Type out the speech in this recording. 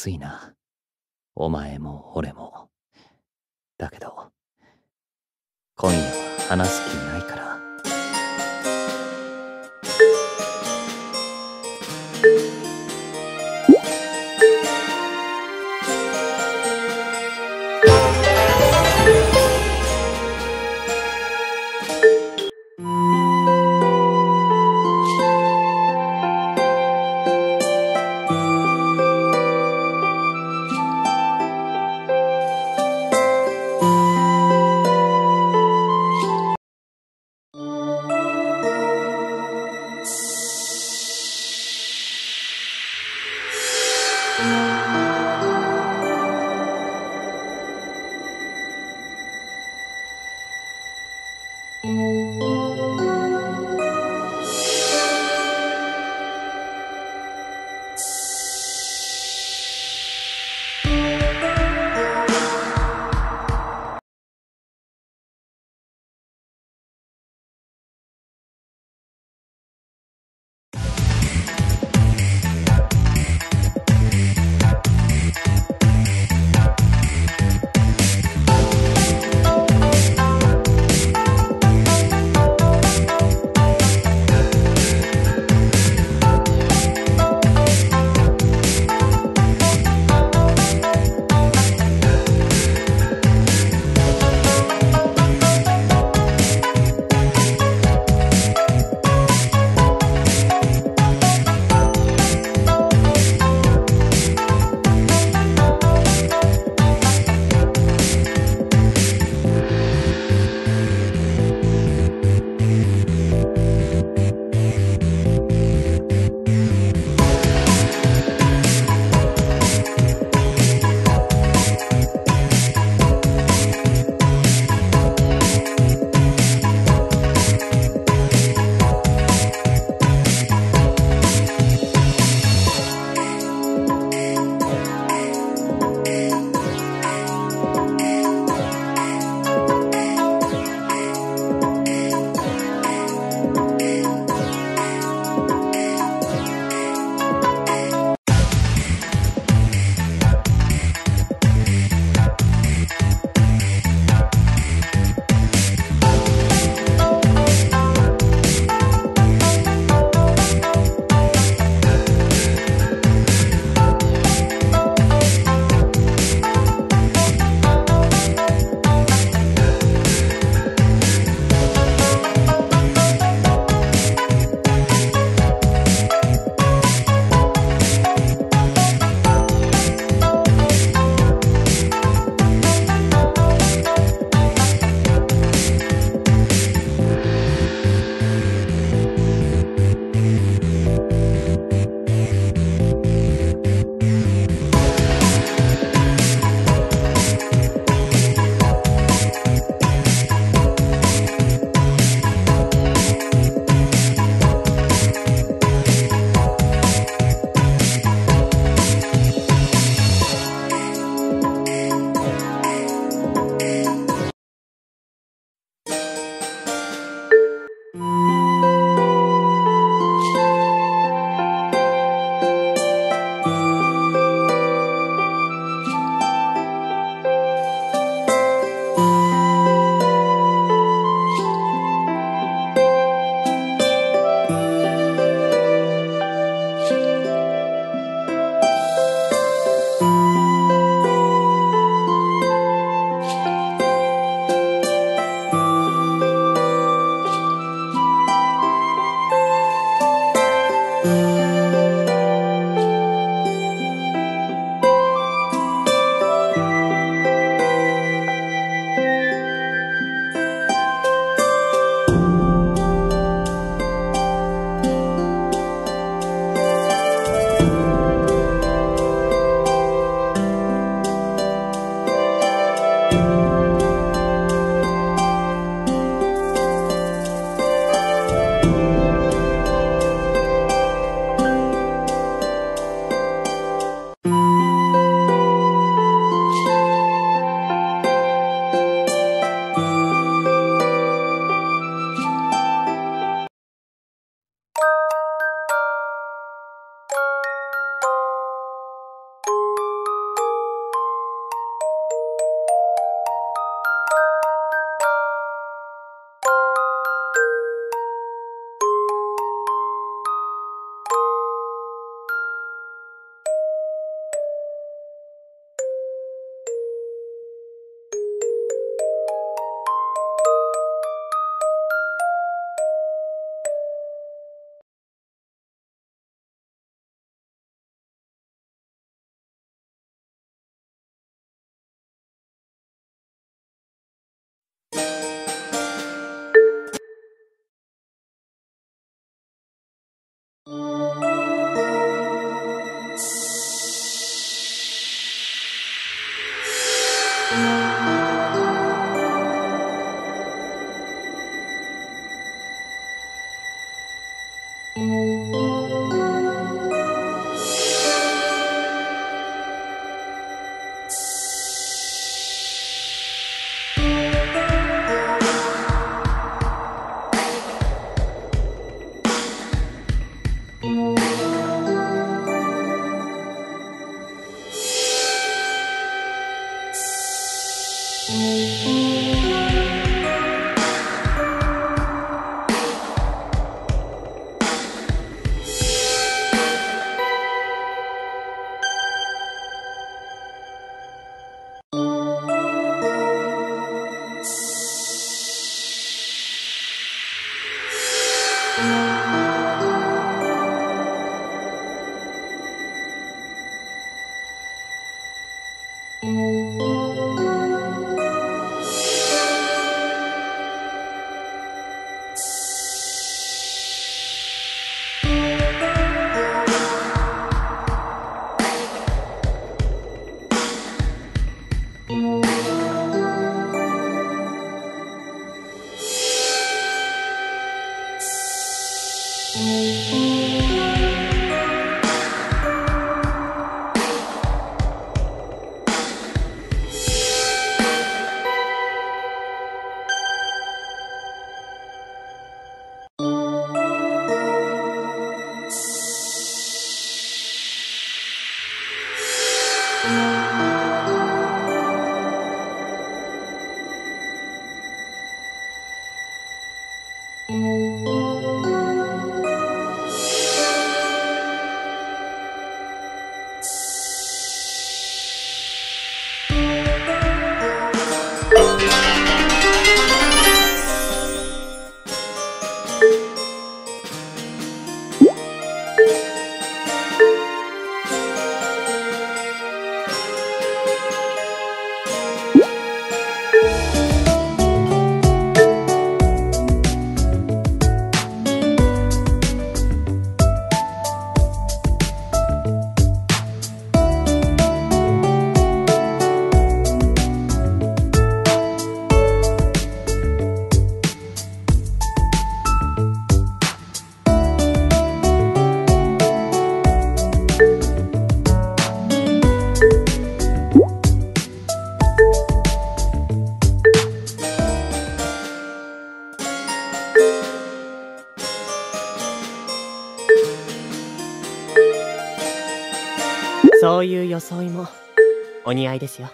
ついな。お前も俺も。だけど、今夜は話す気な合いですよ。